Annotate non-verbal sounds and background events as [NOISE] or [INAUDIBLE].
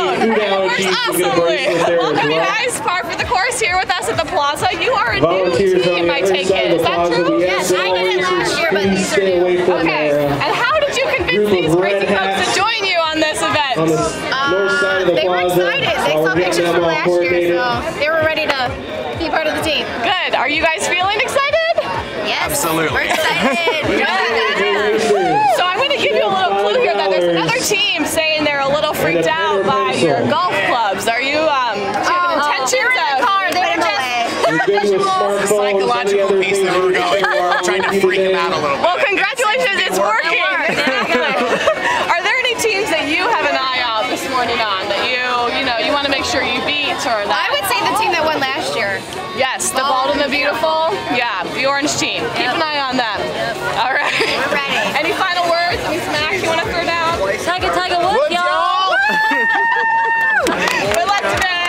Awesomely. Welcome, you guys. Par for the course here with us at the Plaza. You are a new Volunteers on team, I take side it. of Is that true? Yes, I did it last year, but these are new. away Okay. uh, And how did you convince these crazy folks to join you on this event? on the north side of the They were excited. They saw pictures from last year, coordinated. so they were ready to be part of the team. Good. Are you guys feeling excited? Yes. Absolutely. We're excited. [LAUGHS] team saying they're a little freaked out by your golf clubs. Are you um, do you have Oh, intentions they were in the of car. They were just. We're good with Psychological piece that we're going. can trying to freak them out a little bit. Well, congratulations, it's working. [LAUGHS] Are there any teams that you have an eye out this morning on that you, you know, you want to make sure you beat or that? I would say the team that won last year. Yes, the Bold and the Beautiful. Yeah, the orange team. Keep an eye on Good luck today.